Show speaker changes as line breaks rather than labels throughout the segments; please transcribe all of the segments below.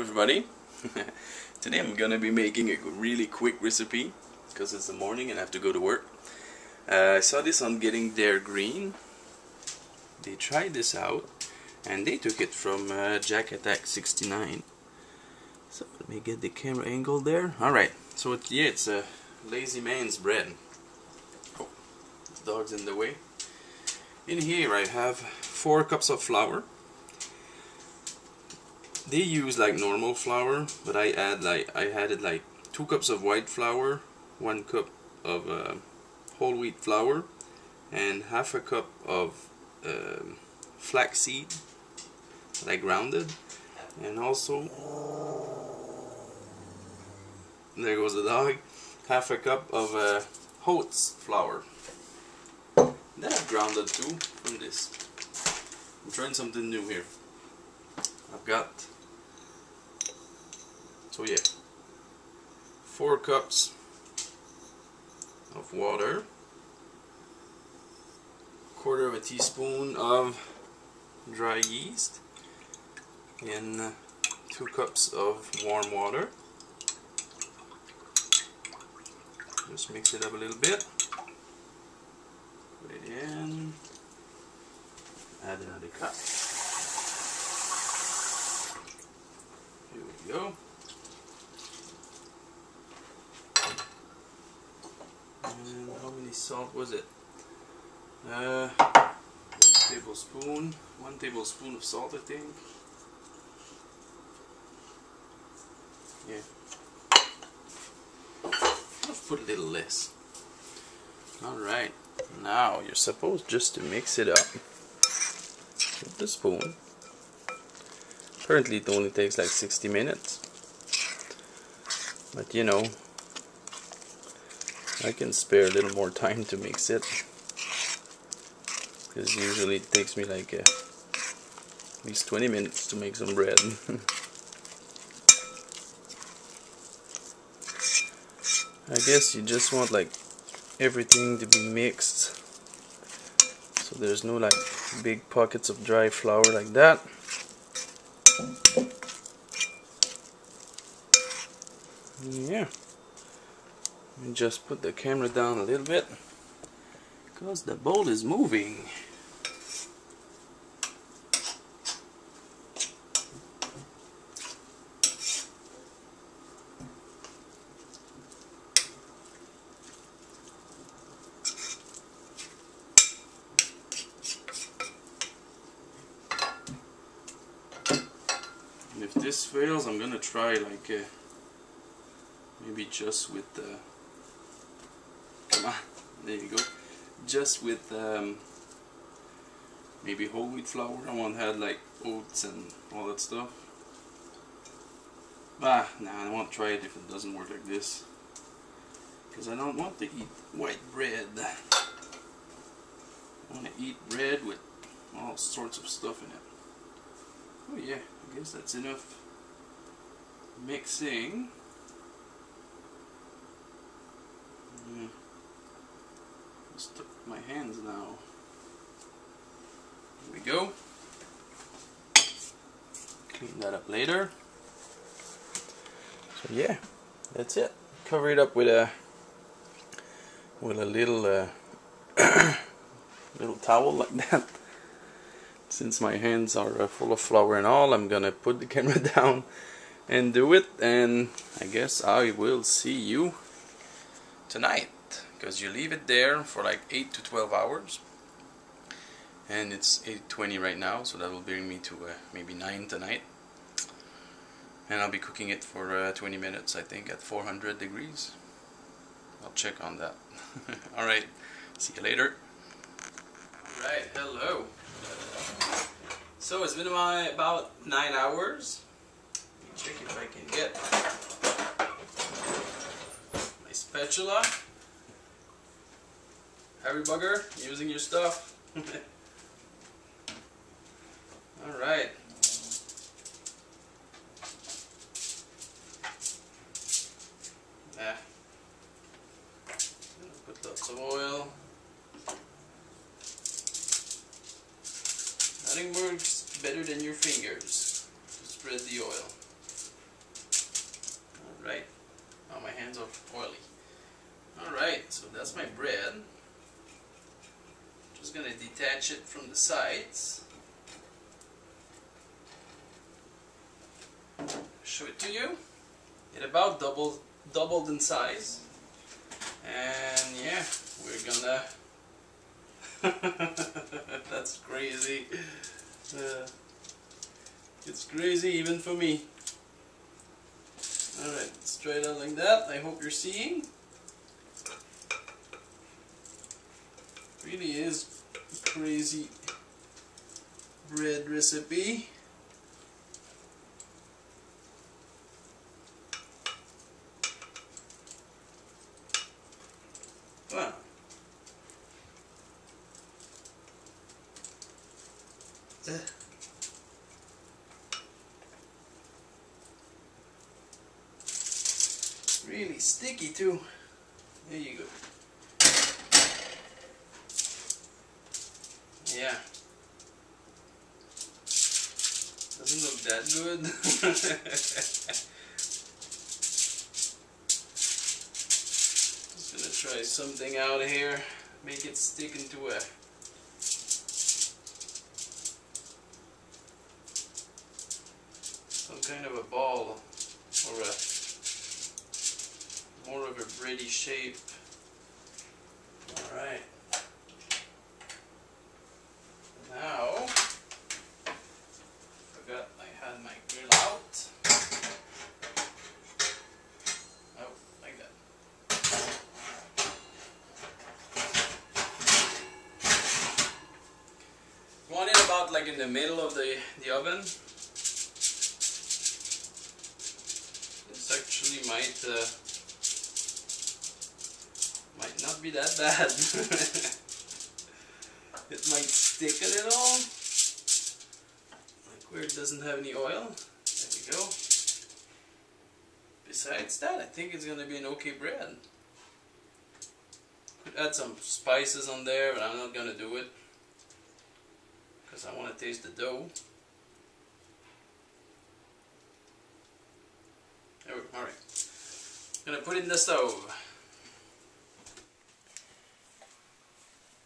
everybody. Today I'm gonna be making a really quick recipe because it's the morning and I have to go to work. Uh, I saw this on Getting There Green. They tried this out and they took it from uh, Jack Attack 69 so let me get the camera angle there. Alright so it, yeah it's a lazy man's bread. Oh dog's in the way. In here I have four cups of flour they use like normal flour but I add like I added like two cups of white flour one cup of uh, whole wheat flour and half a cup of uh, flaxseed that I grounded. And also there goes the dog half a cup of uh, oats flour. That I've grounded too from this. I'm trying something new here. I've got so yeah. Four cups of water. Quarter of a teaspoon of dry yeast. And uh, two cups of warm water. Just mix it up a little bit. Put it in. Add another cup here we go And how many salt was it? Uh, one tablespoon. One tablespoon of salt, I think. Yeah. I'll put a little less. Alright. Now you're supposed just to mix it up with the spoon. Apparently it only takes like 60 minutes. But you know, I can spare a little more time to mix it. Because usually it takes me like uh, at least 20 minutes to make some bread. I guess you just want like everything to be mixed. So there's no like big pockets of dry flour like that. Yeah and just put the camera down a little bit because the bowl is moving. And if this fails I'm gonna try like uh, maybe just with the there you go. Just with um, maybe whole wheat flour. I won't add like oats and all that stuff. Ah nah I won't try it if it doesn't work like this. Because I don't want to eat white bread. I want to eat bread with all sorts of stuff in it. Oh yeah I guess that's enough mixing mm stuck my hands now. Here we go. Clean that up later. So yeah, that's it. Cover it up with a with a little uh, little towel like that. Since my hands are uh, full of flour and all, I'm gonna put the camera down and do it. And I guess I will see you tonight because you leave it there for like 8 to 12 hours. And it's 8.20 right now so that will bring me to uh, maybe 9 tonight. And I'll be cooking it for uh, 20 minutes I think at 400 degrees. I'll check on that. Alright see you later. Alright hello. So it's been about 9 hours. Check if I can get my spatula Harry Bugger, using your stuff. Alright. Yeah. Put lots of oil. Nothing works better than your fingers to spread the oil. right? Oh, my hands are oily. Alright, so that's my bread. Just gonna detach it from the sides. Show it to you. It about doubled doubled in size. And yeah, we're gonna That's crazy. Uh, it's crazy even for me. Alright, let's try it out like that. I hope you're seeing. Really is crazy bread recipe. Wow. Really sticky too. There you go. Yeah. Doesn't look that good. Just gonna try something out here. Make it stick into a some kind of a ball or a more of a bready shape. Alright. Now, forgot I had my grill out. Oh, like that. Like in the middle of the, the oven. This actually might uh, might not be that bad. it might stick a little. Like where it doesn't have any oil. There we go. Besides that, I think it's gonna be an okay bread. Could add some spices on there, but I'm not gonna do it. Because I want to taste the dough. There we go, alright. Gonna put it in the stove.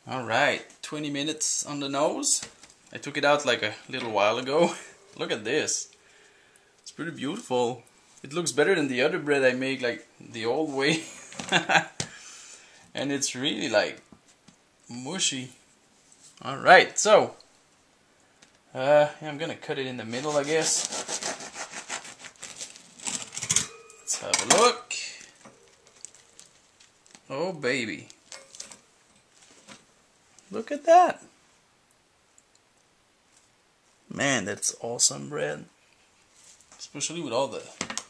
Alright, 20 minutes on the nose. I took it out like a little while ago. Look at this. It's pretty beautiful. It looks better than the other bread I make like the old way. and it's really like mushy. Alright, so uh, I'm gonna cut it in the middle I guess. Let's have a look. Oh baby. Look at that. Man, that's awesome bread. Especially with all the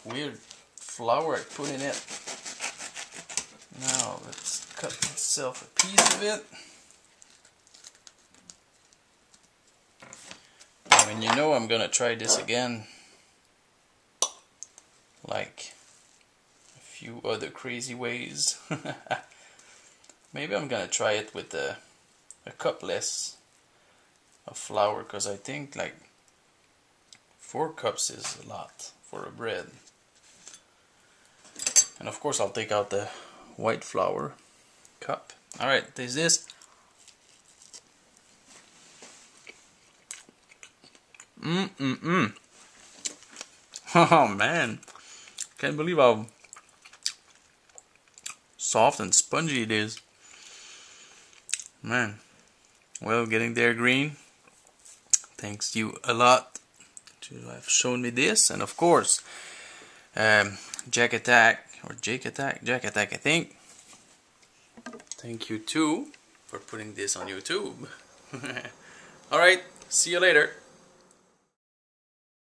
weird flour I put in it. Now let's cut myself a piece of it. And you know I'm gonna try this again. Like a few other crazy ways. Maybe I'm gonna try it with a, a cup less of flour because I think like four cups is a lot for a bread. And of course I'll take out the white flour cup. Alright, there's this. Mm mm mm. Oh man, can't believe how soft and spongy it is. Man, well, getting there, green. Thanks you a lot to have shown me this, and of course, um, Jack Attack or Jake Attack, Jack Attack, I think. Thank you too for putting this on YouTube. All right, see you later.